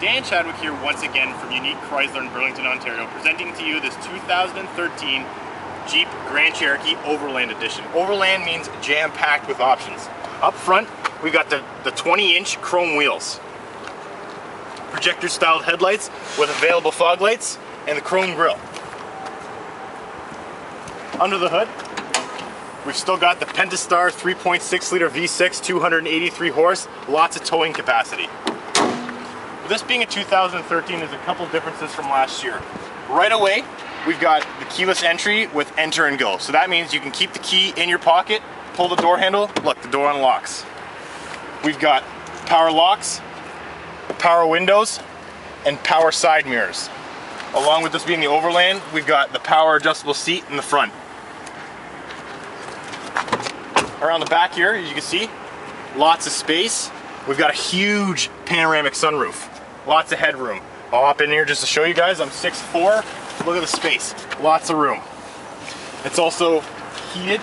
Dan Chadwick here once again from Unique Chrysler in Burlington, Ontario, presenting to you this 2013 Jeep Grand Cherokee Overland Edition. Overland means jam-packed with options. Up front, we've got the 20-inch chrome wheels, projector-styled headlights with available fog lights, and the chrome grille. Under the hood, we've still got the Pentastar 3.6 liter V6, 283 horse, lots of towing capacity. This being a 2013, there's a couple differences from last year. Right away, we've got the keyless entry with enter and go. So that means you can keep the key in your pocket, pull the door handle, look, the door unlocks. We've got power locks, power windows, and power side mirrors. Along with this being the Overland, we've got the power adjustable seat in the front. Around the back here, as you can see, lots of space. We've got a huge panoramic sunroof. Lots of headroom. I'll hop in here just to show you guys. I'm 6'4". Look at the space. Lots of room. It's also heated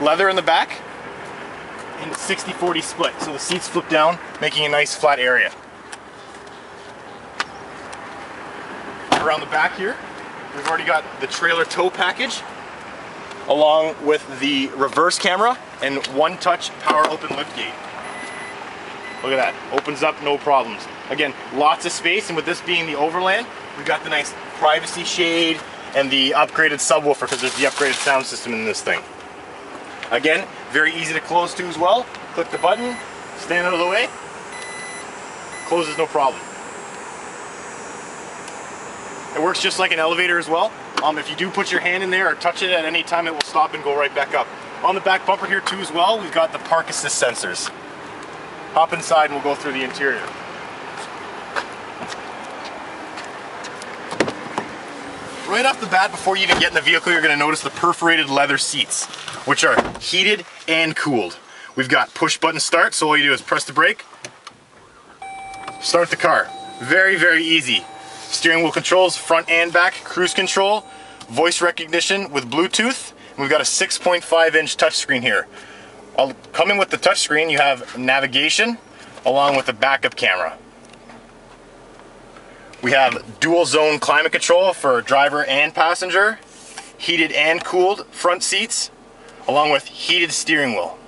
leather in the back and 60-40 split. So the seats flip down, making a nice flat area. Around the back here, we've already got the trailer tow package along with the reverse camera and one-touch power open lift gate. Look at that, opens up no problems. Again, lots of space, and with this being the Overland, we've got the nice privacy shade and the upgraded subwoofer because there's the upgraded sound system in this thing. Again, very easy to close to as well. Click the button, stand out of the way, closes no problem. It works just like an elevator as well. Um, if you do put your hand in there or touch it at any time, it will stop and go right back up. On the back bumper here too as well, we've got the park assist sensors. Hop inside and we'll go through the interior. Right off the bat, before you even get in the vehicle, you're gonna notice the perforated leather seats, which are heated and cooled. We've got push button start, so all you do is press the brake, start the car. Very, very easy. Steering wheel controls, front and back, cruise control, voice recognition with Bluetooth. And we've got a 6.5 inch touchscreen here. Coming with the touchscreen, you have navigation along with a backup camera. We have dual zone climate control for driver and passenger, heated and cooled front seats, along with heated steering wheel.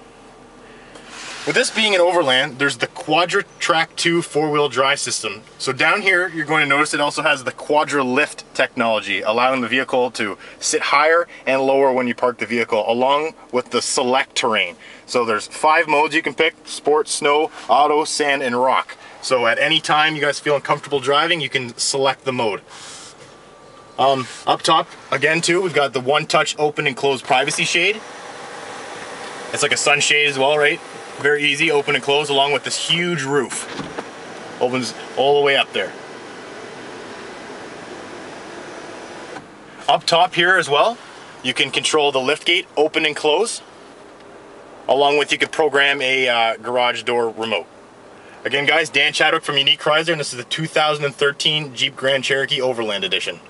With this being an Overland, there's the Quadra Trac 2 four-wheel drive system. So down here, you're going to notice it also has the Quadra Lift technology, allowing the vehicle to sit higher and lower when you park the vehicle, along with the select terrain. So there's five modes you can pick, sport, snow, auto, sand, and rock. So at any time you guys feeling comfortable driving, you can select the mode. Um, up top, again too, we've got the one-touch open and close privacy shade. It's like a sunshade as well, right? Very easy, open and close, along with this huge roof. Opens all the way up there. Up top here as well, you can control the lift gate, open and close. Along with you can program a uh, garage door remote. Again guys, Dan Chadwick from Unique Chrysler, and this is the 2013 Jeep Grand Cherokee Overland Edition.